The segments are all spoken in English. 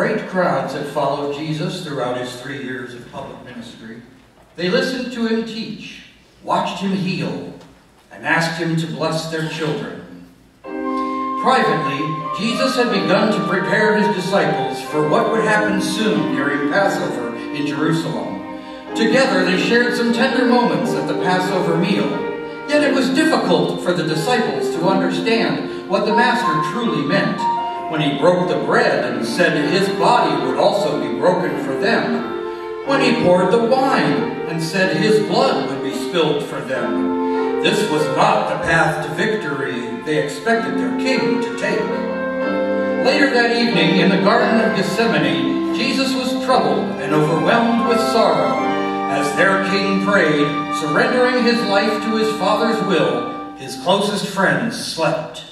Great crowds had followed Jesus throughout his three years of public ministry. They listened to him teach, watched him heal, and asked him to bless their children. Privately, Jesus had begun to prepare his disciples for what would happen soon during Passover in Jerusalem. Together, they shared some tender moments at the Passover meal. Yet it was difficult for the disciples to understand what the Master truly meant when he broke the bread and said his body would also be broken for them, when he poured the wine and said his blood would be spilled for them. This was not the path to victory they expected their king to take. Later that evening, in the Garden of Gethsemane, Jesus was troubled and overwhelmed with sorrow. As their king prayed, surrendering his life to his Father's will, his closest friends slept.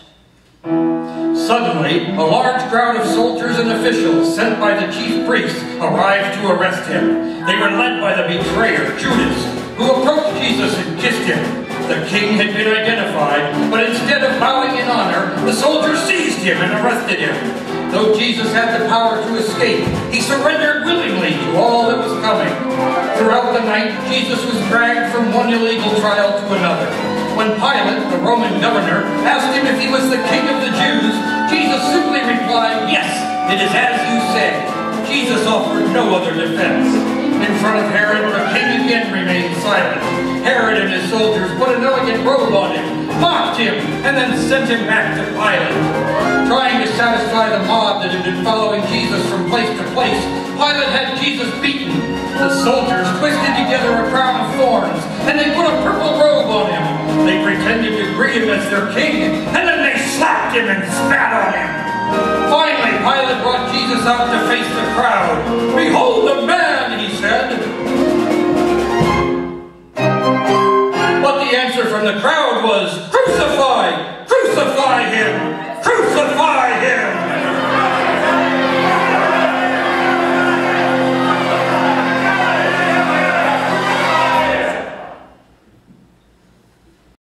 Suddenly, a large crowd of soldiers and officials sent by the chief priests arrived to arrest him. They were led by the betrayer, Judas, who approached Jesus and kissed him. The king had been identified, but instead of bowing in honor, the soldiers seized him and arrested him. Though Jesus had the power to escape, he surrendered willingly to all that was coming. Throughout the night, Jesus was dragged from one illegal trial to another. When Pilate, the Roman governor, asked him if he was the king of the Jews, Jesus simply replied, Yes, it is as you say. Jesus offered no other defense. In front of Herod, the king again remained silent. Herod and his soldiers put an elegant robe on him, mocked him, and then sent him back to Pilate. Trying to satisfy the mob that had been following Jesus from place to place, Pilate had Jesus beaten. The soldiers twisted together a crown of thorns, and they put a purple robe on him. They pretended to greet him as their king, and then they slapped him and spat Jesus up to face the crowd.